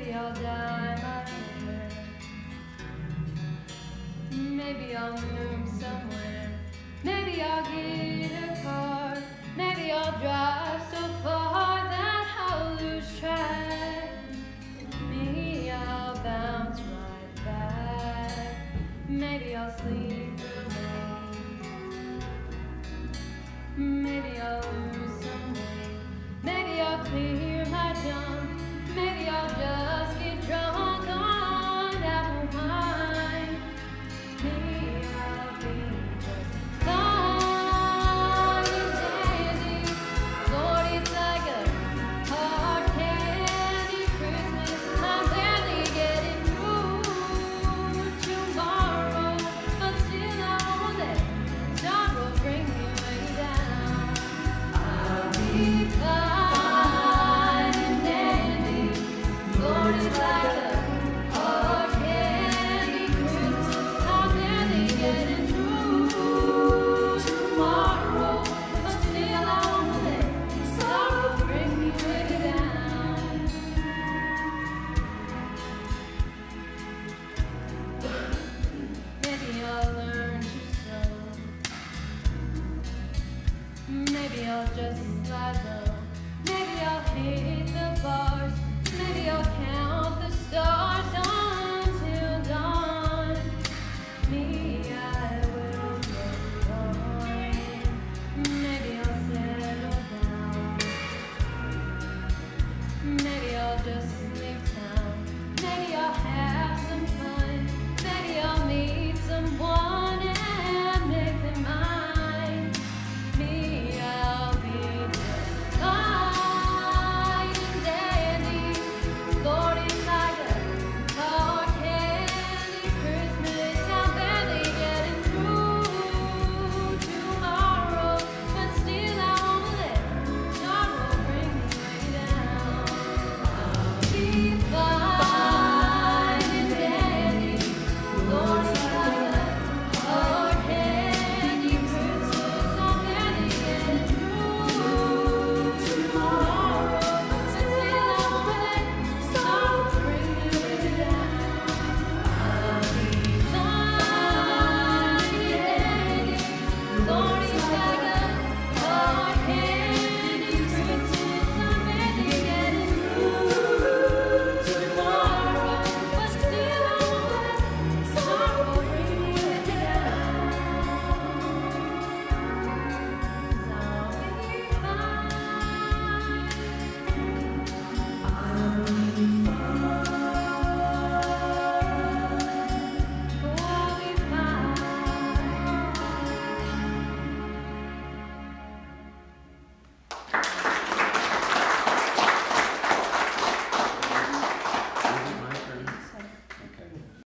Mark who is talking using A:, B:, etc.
A: Maybe I'll dye my hair. Maybe I'll move somewhere. Maybe I'll get a car. Maybe I'll drive so far that I'll lose track. Maybe I'll bounce right back. Maybe I'll sleep away. Maybe I'll just. Maybe I'll hit the bars. Maybe I'll count the stars until dawn. Me, I will go on. Maybe I'll settle down. Maybe I'll just.